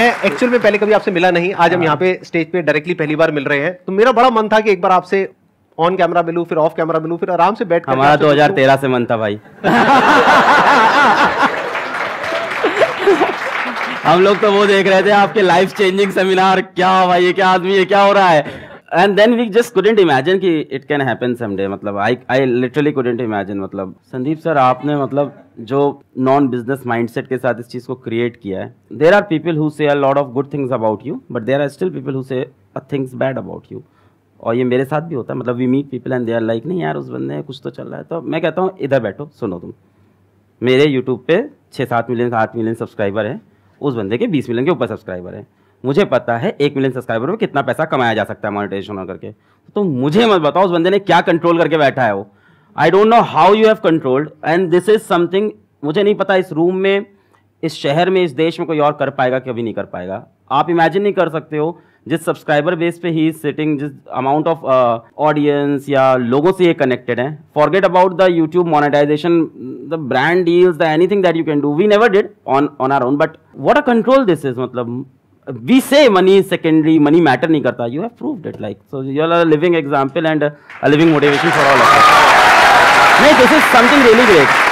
Actual में पहले कभी आपसे मिला नहीं आज हम यहाँ पे स्टेज पे डायरेक्टली पहली बार मिल रहे हैं। तो मेरा बड़ा मन था कि एक बार आपसे ऑन कैमरा मिलू फिर ऑफ़ कैमरा मिलू फिर आराम से बैठ कर हमारा 2013 से मन था भाई। हम लोग तो वो देख रहे थे आपके लाइफ चेंजिंग सेमिनार क्या भाई? ये क्या आदमी है? क्या हो रहा है? And then we just couldn't imagine कि इट कैन हैपन समडे मतलब I I literally couldn't imagine मतलब संदीप सर आपने मतलब जो नॉन बिज़नेस माइंडसेट के साथ इस चीज़ को क्रिएट किया है there are people who say lot of good things about you but there are still people who say a things bad about you और ये मेरे साथ भी होता है। मतलब we meet people and they are like नहीं यार, उस बंदे कुछ तो चल रहा है। तो मैं कहता हूँ, इधर बैठो, सुनो तुम। मेरे यूट्यूब पे छः सात मिलियन आठ मिलियन सब्सक्राइबर हैं। उस बंदे के बीस मिलियन के ऊपर सब्सक्राइबर हैं। मुझे पता है एक मिलियन सब्सक्राइबर में कितना पैसा कमाया जा सकता है मोनिटाइजेशन करके। तो मुझे मत बताओ उस बंदे ने क्या कंट्रोल करके बैठा है वो। I don't know how you have controlled and this is something मुझे नहीं पता इस रूम में, इस शहर में, इस देश में कोई और कर पाएगा कभी नहीं कर पाएगा। आप इमेजिन नहीं कर सकते हो, जिस सब्सक्राइबर बेस पे ही सिटिंग जिस अमाउंट ऑफ़ ऑडियंस या लोगों से ये कनेक्टेड है forget about the YouTube monetization the brand deals the anything that you can do we never did on on our own but what a control this is मतलब we say money is secondary money matter nahi karta you have proved it like so you are a living example and a living motivation for all of us no this is something really great